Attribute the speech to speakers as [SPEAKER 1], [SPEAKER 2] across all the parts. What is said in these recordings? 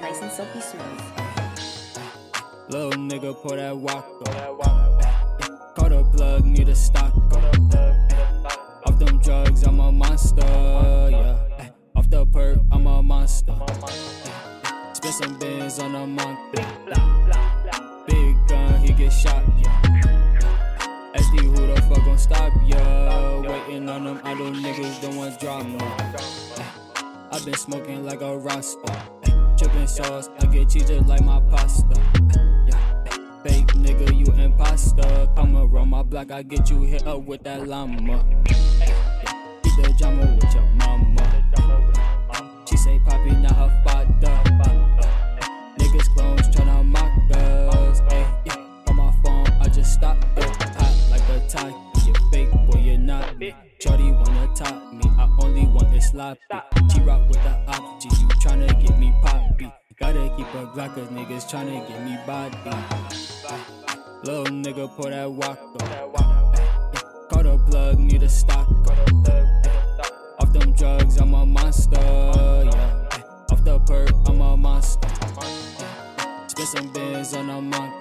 [SPEAKER 1] Nice and silky smooth.
[SPEAKER 2] Little nigga, pour that wock, Call the plug, need a stock. Off them drugs, I'm a monster, yeah. Off the perk, I'm a monster. Spend some bins on a monkey. Big gun, he get shot, yeah. SD, who the fuck gon' stop, yeah? Waiting on them idle niggas, don't want drama. i been smoking like a rasta. Chippin' sauce, I get just like my pasta. Yeah. Fake nigga, you imposter. Block, I get you hit up with that llama. Eat the drama with your mama. She say poppy, not her father. Niggas clones tryna mock us. On my phone, I just stop it. Hot like a tie. You fake, boy, you're not. Shorty wanna top me, I only want it sloppy. She rock with the option, you tryna get me poppy. Gotta keep a Glock, cause niggas tryna get me body. Little nigga, pour that wock though. Caught a plug, need a stock. Off them drugs, I'm a monster. Yeah. Off the perk, I'm a monster. Spit some bins on a monk.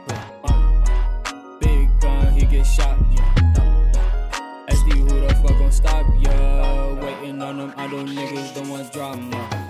[SPEAKER 2] Big gun, he get shot. Yeah. SD, who the fuck gon' stop ya? Yeah. Waiting on them, idle niggas, don't want drama.